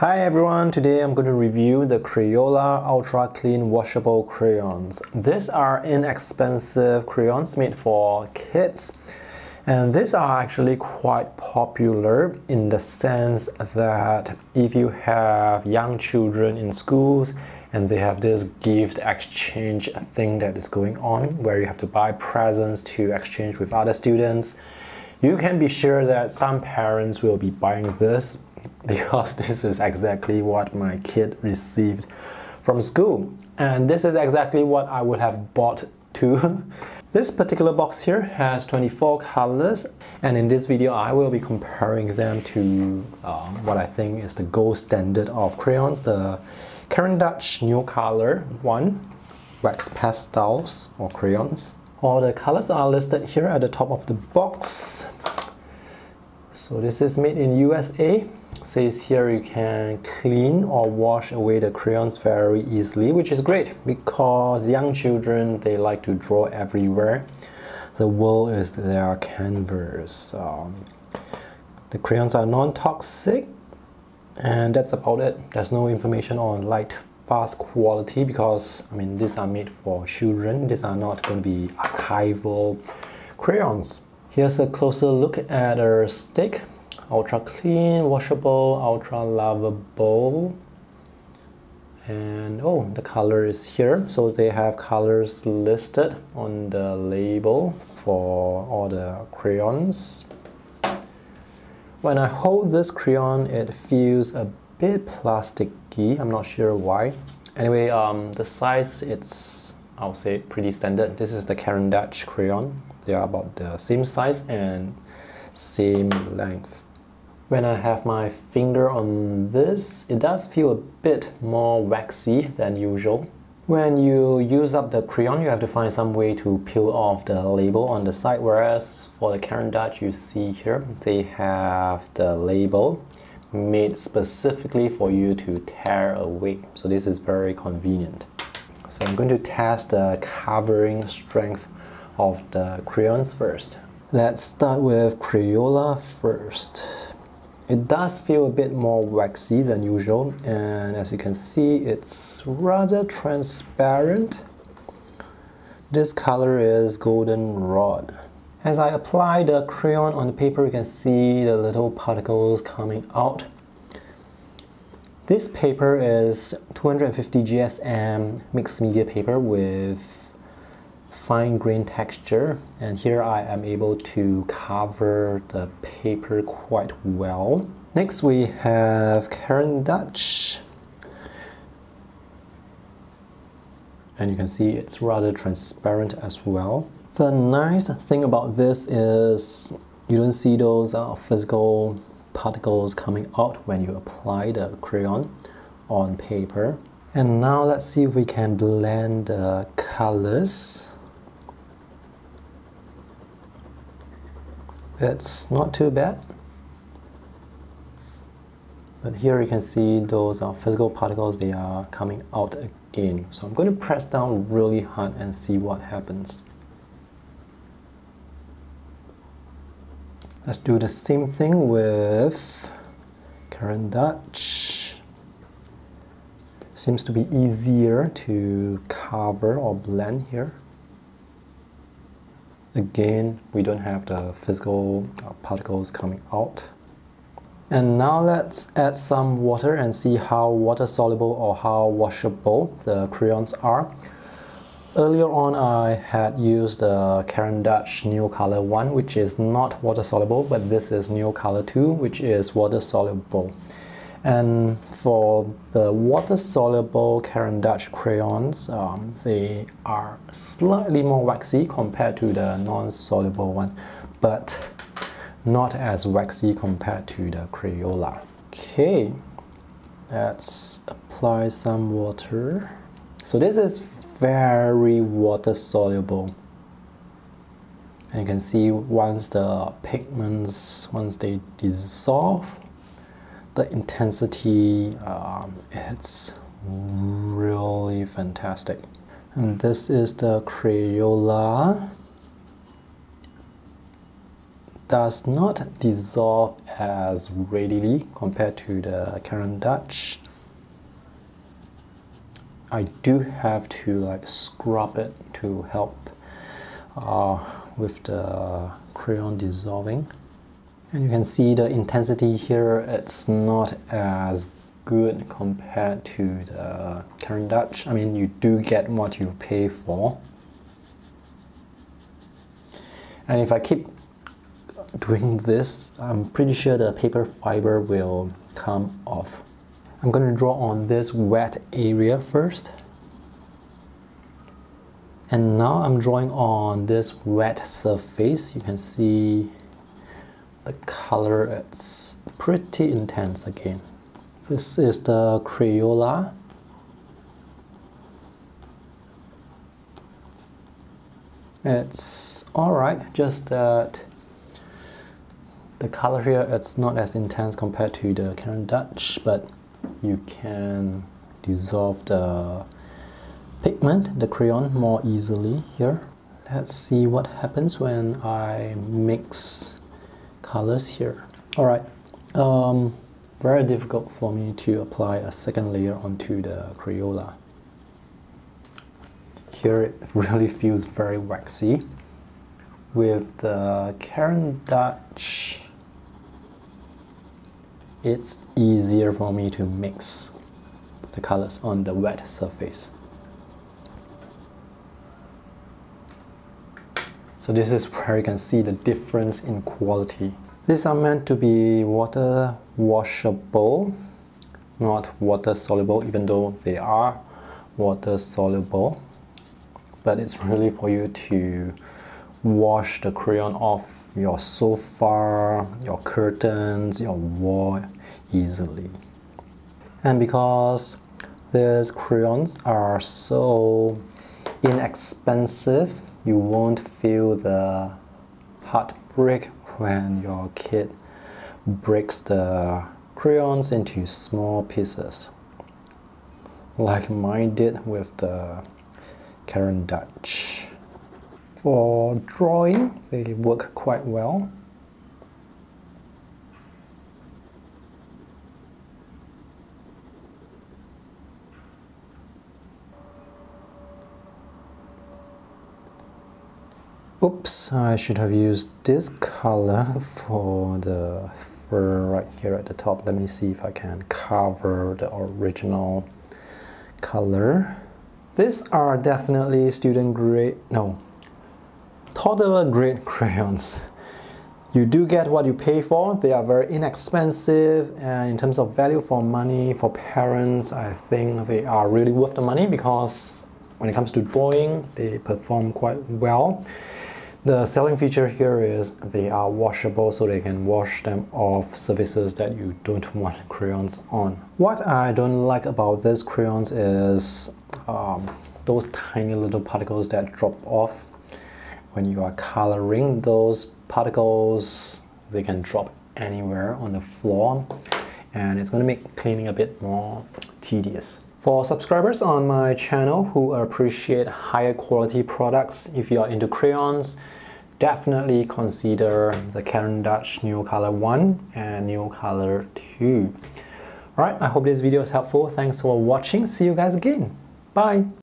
Hi everyone, today I'm going to review the Crayola Ultra Clean Washable Crayons. These are inexpensive crayons made for kids and these are actually quite popular in the sense that if you have young children in schools and they have this gift exchange thing that is going on where you have to buy presents to exchange with other students, you can be sure that some parents will be buying this because this is exactly what my kid received from school. And this is exactly what I would have bought too. this particular box here has 24 colors and in this video I will be comparing them to um, what I think is the gold standard of crayons, the Caran d'Ache Neocolor one, wax pastels or crayons. All the colors are listed here at the top of the box. So this is made in USA says here you can clean or wash away the crayons very easily which is great because young children they like to draw everywhere. The world is their canvas. Um, the crayons are non-toxic and that's about it. There's no information on light fast quality because I mean these are made for children. These are not going to be archival crayons. Here's a closer look at a stick ultra clean, washable, ultra lovable. And oh, the color is here. So they have colors listed on the label for all the crayons. When I hold this crayon, it feels a bit plasticky. I'm not sure why. Anyway, um, the size, it's, I'll say, pretty standard. This is the Caran d'Ache crayon. They are about the same size and same length. When I have my finger on this, it does feel a bit more waxy than usual. When you use up the crayon, you have to find some way to peel off the label on the side, whereas for the Caran d'Ache you see here, they have the label made specifically for you to tear away. So this is very convenient. So I'm going to test the covering strength of the crayons first. Let's start with Crayola first. It does feel a bit more waxy than usual and as you can see it's rather transparent. This color is goldenrod. As I apply the crayon on the paper you can see the little particles coming out. This paper is 250 GSM mixed media paper with fine grain texture and here I am able to cover the paper quite well. Next we have Caran d'Ache and you can see it's rather transparent as well. The nice thing about this is you don't see those uh, physical particles coming out when you apply the crayon on paper. And now let's see if we can blend the colors. It's not too bad. But here you can see those are physical particles they are coming out again. So I'm going to press down really hard and see what happens. Let's do the same thing with Caran d'Ache seems to be easier to cover or blend here Again, we don't have the physical uh, particles coming out. And now let's add some water and see how water soluble or how washable the crayons are. Earlier on I had used the Caran d'Ache Neocolor 1 which is not water soluble but this is Neocolor 2 which is water soluble. And for the water-soluble Caran d'Ache crayons, um, they are slightly more waxy compared to the non-soluble one, but not as waxy compared to the Crayola. Okay, let's apply some water. So this is very water-soluble. And you can see once the pigments, once they dissolve, the intensity, um, it's really fantastic. And this is the Crayola. does not dissolve as readily compared to the Caran d'Ache I do have to like scrub it to help uh, with the crayon dissolving and you can see the intensity here it's not as good compared to the Caran d'Ache I mean you do get what you pay for. And if I keep doing this I'm pretty sure the paper fiber will come off. I'm going to draw on this wet area first. And now I'm drawing on this wet surface. You can see the color, it's pretty intense again. This is the Crayola. It's alright, just that the color here, it's not as intense compared to the Caran d'Ache but you can dissolve the pigment, the crayon, more easily here. Let's see what happens when I mix colors here. Alright, um, very difficult for me to apply a second layer onto the Crayola. Here it really feels very waxy. With the Caran d'Ache, it's easier for me to mix the colors on the wet surface. So this is where you can see the difference in quality. These are meant to be water washable, not water soluble, even though they are water soluble. But it's really for you to wash the crayon off your sofa, your curtains, your wall easily. And because these crayons are so inexpensive you won't feel the heartbreak when your kid breaks the crayons into small pieces like mine did with the Caran d'Ache. For drawing, they work quite well. Oops, I should have used this color for the fur right here at the top. Let me see if I can cover the original color. These are definitely student grade, no, toddler grade crayons. You do get what you pay for. They are very inexpensive and in terms of value for money for parents, I think they are really worth the money because when it comes to drawing, they perform quite well. The selling feature here is they are washable so they can wash them off surfaces that you don't want crayons on. What I don't like about these crayons is um, those tiny little particles that drop off when you are coloring. Those particles, they can drop anywhere on the floor and it's going to make cleaning a bit more tedious. For subscribers on my channel who appreciate higher quality products, if you are into crayons, definitely consider the Caran d'Ache Neocolor 1 and Neocolor 2. Alright, I hope this video is helpful. Thanks for watching. See you guys again. Bye!